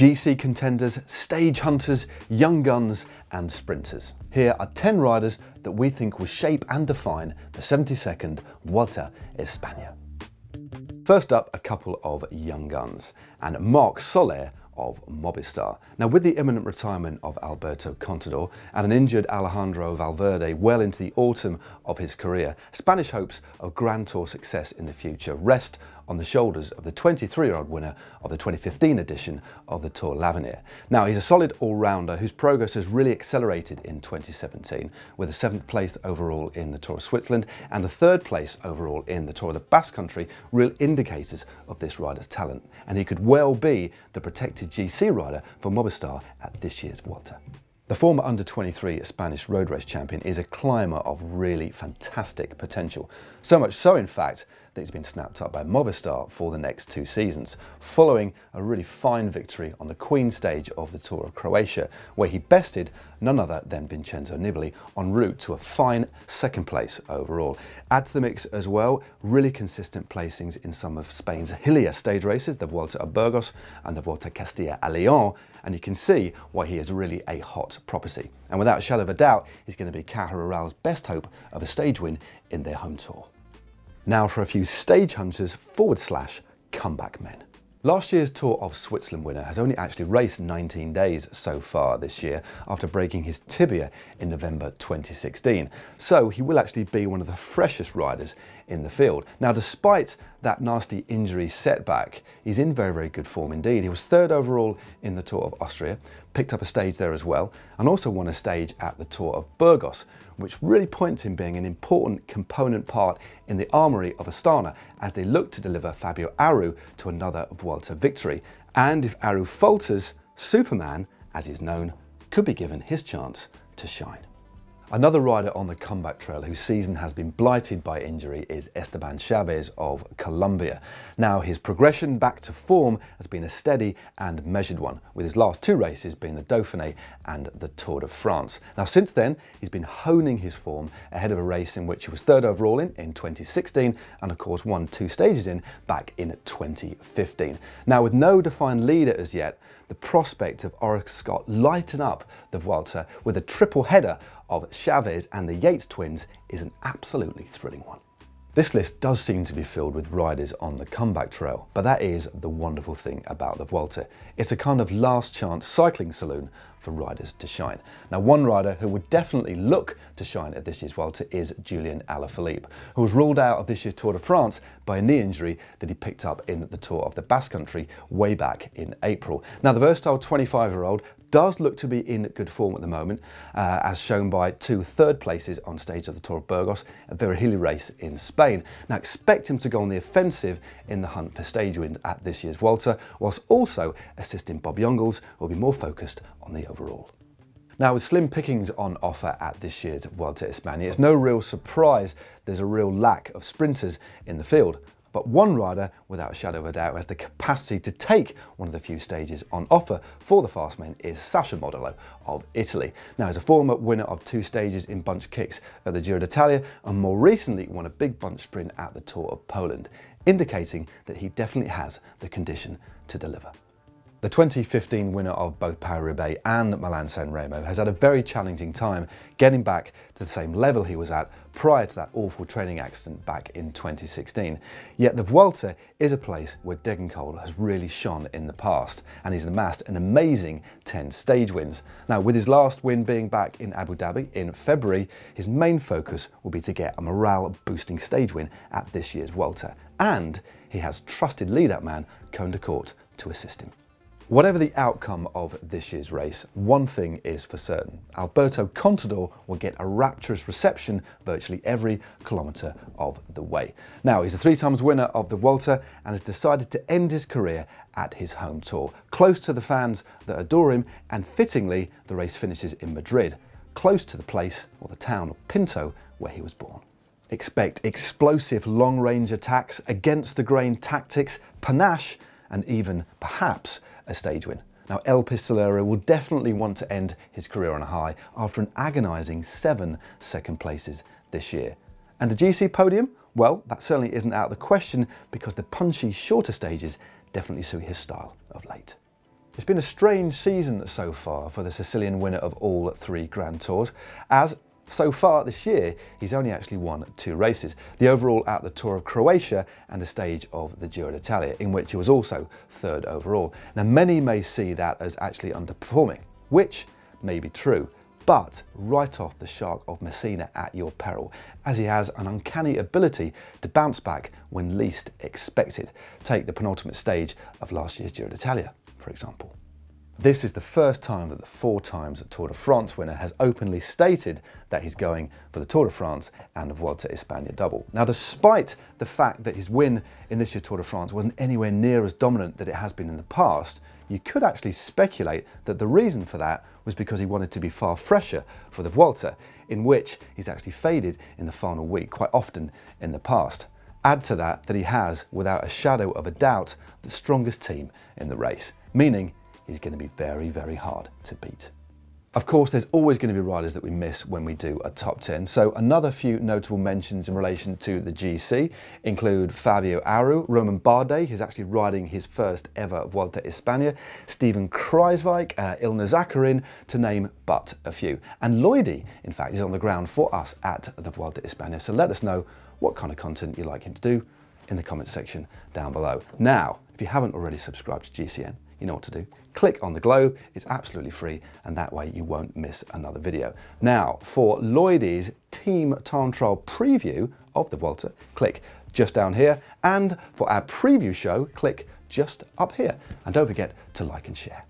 GC contenders, stage hunters, young guns and sprinters. Here are 10 riders that we think will shape and define the 72nd Vuelta España. First up, a couple of young guns, and Marc Soler of Movistar. Now with the imminent retirement of Alberto Contador and an injured Alejandro Valverde well into the autumn of his career, Spanish hopes of Grand Tour success in the future rest on the shoulders of the 23-year-old winner of the 2015 edition of the Tour L'Avenir. Now, he's a solid all-rounder whose progress has really accelerated in 2017, with a seventh place overall in the Tour of Switzerland and a third place overall in the Tour of the Basque Country, real indicators of this rider's talent. And he could well be the protected GC rider for Movistar at this year's Vuelta. The former under-23 Spanish road race champion is a climber of really fantastic potential. So much so, in fact, that he's been snapped up by Movistar for the next two seasons, following a really fine victory on the Queen stage of the Tour of Croatia, where he bested none other than Vincenzo Nibali en route to a fine second place overall. Add to the mix as well, really consistent placings in some of Spain's hillier stage races, the Vuelta a Burgos and the Vuelta Castilla a Leon, and you can see why he is really a hot property. And without a shadow of a doubt, he's going to be Caja Rural's best hope of a stage win in their home tour. Now for a few stage hunters forward slash comeback men. Last year's Tour of Switzerland winner has only actually raced 19 days so far this year after breaking his tibia in November 2016. So he will actually be one of the freshest riders in the field. Now, despite that nasty injury setback, he's in very, very good form indeed. He was third overall in the Tour of Austria, picked up a stage there as well, and also won a stage at the Tour of Burgos, which really points him being an important component part in the armoury of Astana as they look to deliver Fabio Aru to another Vuelta victory. And if Aru falters, Superman, as he's known, could be given his chance to shine. Another rider on the comeback trail whose season has been blighted by injury is Esteban Chaves of Colombia. Now his progression back to form has been a steady and measured one, with his last two races being the Dauphiné and the Tour de France. Now since then he's been honing his form ahead of a race in which he was third overall in in 2016 and of course won two stages in back in 2015. Now with no defined leader as yet, the prospect of Orica Scott lighten up the Vuelta with a triple header of Chaves and the Yates twins is an absolutely thrilling one. This list does seem to be filled with riders on the comeback trail, but that is the wonderful thing about the Vuelta. It's a kind of last chance cycling saloon for riders to shine. Now, one rider who would definitely look to shine at this year's Vuelta is Julian Alaphilippe, who was ruled out of this year's Tour de France by a knee injury that he picked up in the Tour of the Basque Country way back in April. Now, the versatile 25-year-old does look to be in good form at the moment, uh, as shown by two third places on stage of the Tour of Burgos, a very hilly race in Spain. Now expect him to go on the offensive in the hunt for stage wins at this year's Vuelta, whilst also assisting Bob Jungels, who will be more focused on the overall. Now with slim pickings on offer at this year's Vuelta España, it's no real surprise there's a real lack of sprinters in the field. But one rider, without a shadow of a doubt, has the capacity to take one of the few stages on offer for the fast men is Sacha Modolo of Italy. Now, he's a former winner of two stages in bunch kicks at the Giro d'Italia and more recently won a big bunch sprint at the Tour of Poland, indicating that he definitely has the condition to deliver. The 2015 winner of both Paris-Roubaix and Milan-San Remo has had a very challenging time getting back to the same level he was at prior to that awful training accident back in 2016. Yet the Vuelta is a place where Degenkolb has really shone in the past and he's amassed an amazing 10 stage wins. Now with his last win being back in Abu Dhabi in February, his main focus will be to get a morale boosting stage win at this year's Vuelta and he has trusted lead-up man Koen de Kort to assist him. Whatever the outcome of this year's race, one thing is for certain. Alberto Contador will get a rapturous reception virtually every kilometre of the way. Now, he's a three times winner of the Vuelta and has decided to end his career at his home tour, close to the fans that adore him, and fittingly, the race finishes in Madrid, close to the place or the town of Pinto where he was born. Expect explosive long-range attacks, against the grain tactics, panache, and even, perhaps, a stage win. Now, El Pistolero will definitely want to end his career on a high after an agonising seven second places this year. And a GC podium? Well, that certainly isn't out of the question because the punchy, shorter stages definitely suit his style of late. It's been a strange season so far for the Sicilian winner of all three Grand Tours, as so far this year, he's only actually won two races, the overall at the Tour of Croatia and a stage of the Giro d'Italia, in which he was also third overall. Now, many may see that as actually underperforming, which may be true, but write off the shark of Messina at your peril, as he has an uncanny ability to bounce back when least expected. Take the penultimate stage of last year's Giro d'Italia, for example. This is the first time that the four times Tour de France winner has openly stated that he's going for the Tour de France and the Vuelta España double. Now, despite the fact that his win in this year's Tour de France wasn't anywhere near as dominant that it has been in the past, you could actually speculate that the reason for that was because he wanted to be far fresher for the Vuelta, in which he's actually faded in the final week quite often in the past. Add to that that he has, without a shadow of a doubt, the strongest team in the race, meaning is going to be very, very hard to beat. Of course, there's always going to be riders that we miss when we do a top 10. So another few notable mentions in relation to the GC include Fabio Aru, Romain Bardet, who's actually riding his first ever Vuelta España, Steven Kruijswijk, uh, Ilnur Zakarin, to name but a few. And Lloydy, in fact, is on the ground for us at the Vuelta España. So let us know what kind of content you'd like him to do in the comments section down below. Now, if you haven't already subscribed to GCN, you know what to do. Click on the globe, it's absolutely free, and that way you won't miss another video. Now, for Lloydy's Team Time Trial preview of the Vuelta, click just down here, and for our preview show, click just up here. And don't forget to like and share.